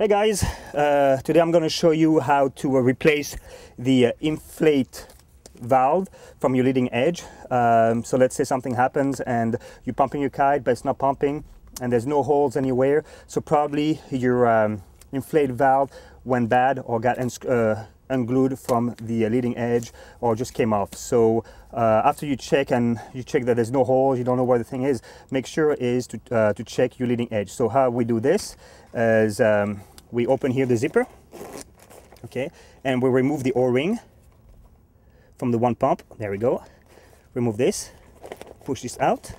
Hey guys, uh, today I'm going to show you how to uh, replace the uh, inflate valve from your leading edge. Um, so let's say something happens and you're pumping your kite but it's not pumping and there's no holes anywhere. So probably your um, inflate valve went bad or got uh, unglued from the leading edge or just came off. So uh, after you check and you check that there's no holes, you don't know where the thing is, make sure is to, uh, to check your leading edge. So how we do this is um, we open here the zipper, okay, and we remove the O-ring from the one pump. There we go. Remove this, push this out.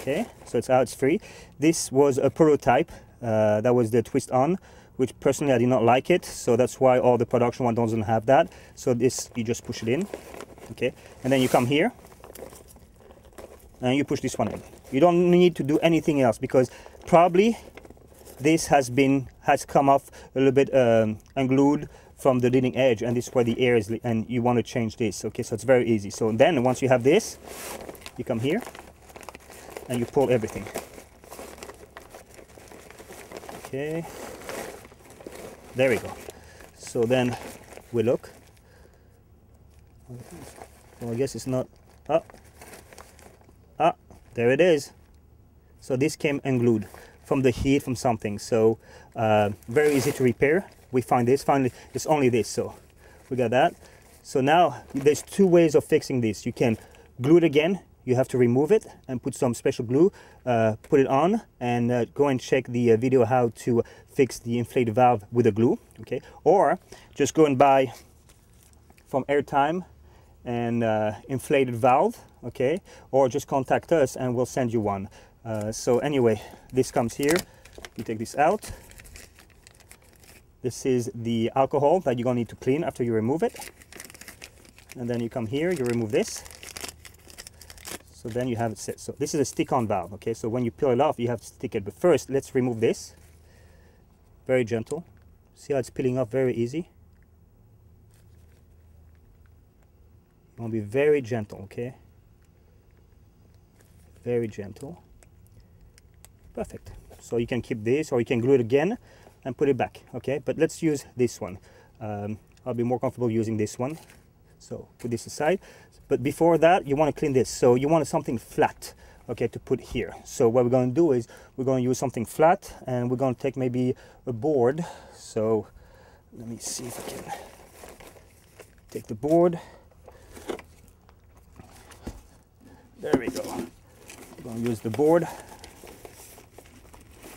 Okay, so it's out, it's free. This was a prototype. Uh, that was the twist on, which personally I did not like it. So that's why all the production one doesn't have that. So this, you just push it in. Okay, and then you come here and you push this one in. You don't need to do anything else because probably this has been has come off a little bit um, unglued from the leading edge and this is where the air is and you want to change this okay so it's very easy so then once you have this you come here and you pull everything okay there we go. So then we look. Well, I guess it's not. Ah. Ah there it is. So this came unglued from the heat from something. So uh, very easy to repair. We find this. Finally it's only this. So we got that. So now there's two ways of fixing this. You can glue it again you have to remove it and put some special glue uh, put it on and uh, go and check the uh, video how to fix the inflated valve with a glue okay or just go and buy from airtime and uh, inflated valve okay or just contact us and we'll send you one uh, so anyway, this comes here. You take this out. This is the alcohol that you're gonna need to clean after you remove it. And then you come here, you remove this. So then you have it set. So this is a stick-on valve, okay? So when you peel it off, you have to stick it. But first, let's remove this. Very gentle. See how it's peeling off very easy? You want to be very gentle, okay? Very gentle. Perfect. So you can keep this or you can glue it again and put it back. Okay, but let's use this one. Um, I'll be more comfortable using this one. So put this aside. But before that, you want to clean this. So you want something flat, okay, to put here. So what we're going to do is we're going to use something flat and we're going to take maybe a board. So let me see if I can take the board. There we go. We're going to use the board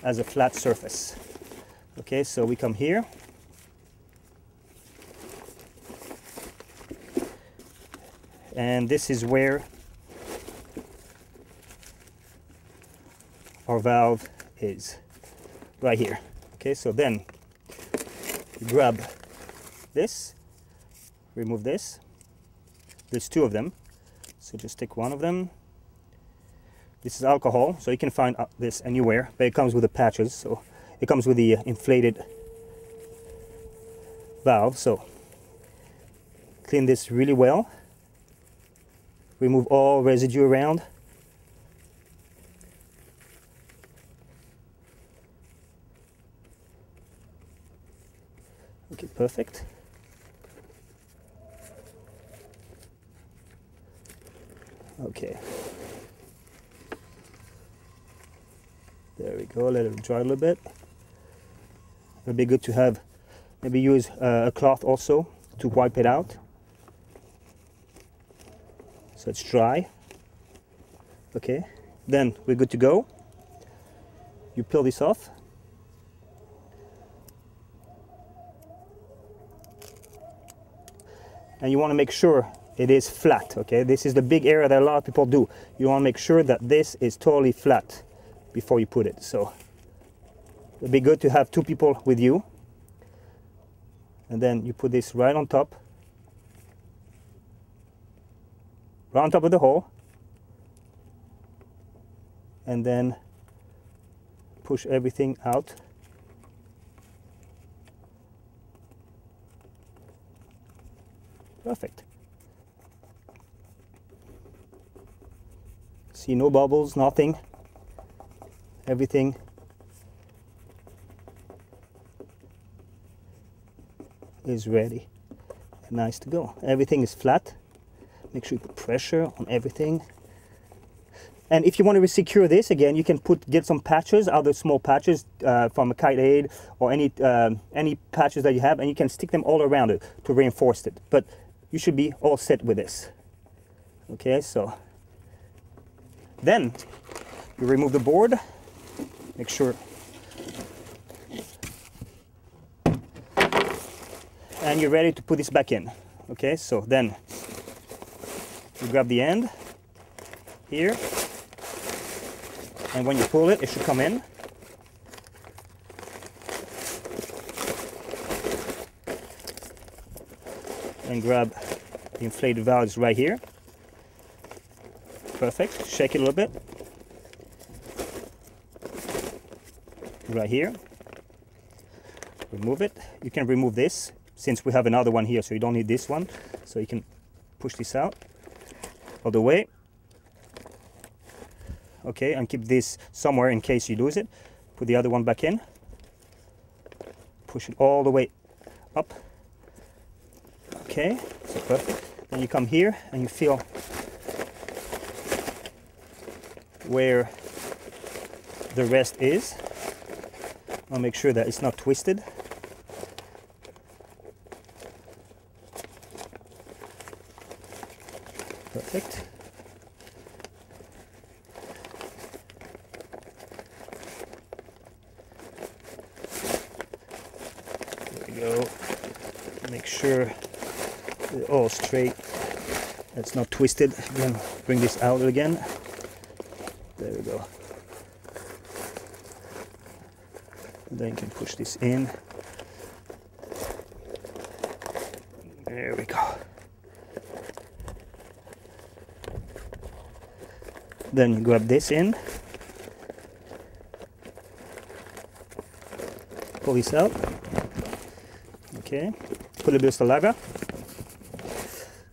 as a flat surface. Okay, so we come here. And this is where our valve is, right here. Okay, so then you grab this, remove this. There's two of them, so just take one of them, this is alcohol, so you can find uh, this anywhere, but it comes with the patches, so it comes with the uh, inflated valve. So clean this really well. Remove all residue around. Okay, perfect. Okay. There we go, let it dry a little bit. It'd be good to have, maybe use uh, a cloth also to wipe it out. So it's dry. Okay, then we're good to go. You peel this off. And you want to make sure it is flat, okay? This is the big area that a lot of people do. You want to make sure that this is totally flat before you put it. So it'd be good to have two people with you. And then you put this right on top. Round top of the hole. And then push everything out. Perfect. See no bubbles nothing. Everything. Is ready. Nice to go. Everything is flat. Make sure you put pressure on everything. And if you want to secure this again, you can put get some patches, other small patches uh, from a kite aid or any um, any patches that you have, and you can stick them all around it to reinforce it. But you should be all set with this. Okay, so then you remove the board. Make sure and you're ready to put this back in. Okay, so then you grab the end here and when you pull it, it should come in. And grab the inflated valves right here. Perfect. Shake it a little bit. Right here. Remove it. You can remove this since we have another one here, so you don't need this one. So you can push this out all the way. Okay and keep this somewhere in case you lose it. Put the other one back in. Push it all the way up. Okay so perfect. Then you come here and you feel where the rest is. I'll make sure that it's not twisted perfect go. Make sure all straight. It's not twisted. Again, bring this out again. There we go. And then you can push this in. There we go. Then you grab this in. Pull this out. Okay, put a bit of saliva.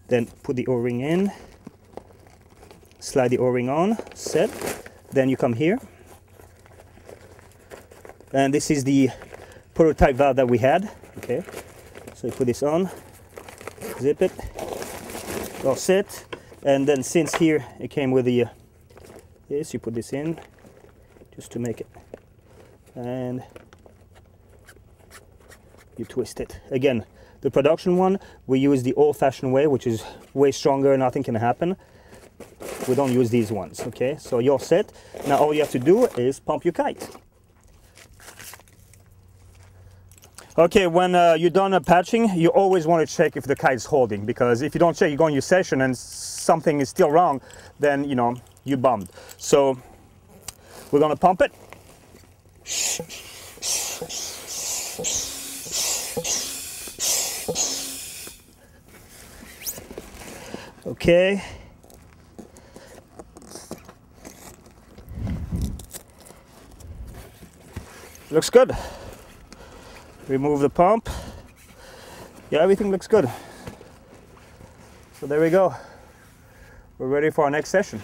Then put the O-ring in. Slide the O-ring on, set. Then you come here. And this is the prototype valve that we had. Okay, so you put this on, zip it, all set. And then since here it came with the, uh, this, you put this in just to make it. And you twist it. Again, the production one, we use the old-fashioned way, which is way stronger, nothing can happen. We don't use these ones, okay? So you're set. Now all you have to do is pump your kite. Okay, when uh, you're done uh, patching, you always want to check if the kite is holding because if you don't check, you go on your session and something is still wrong, then, you know, you bummed. So we're gonna pump it. Okay. Looks good. Remove the pump. Yeah, everything looks good. So there we go. We're ready for our next session.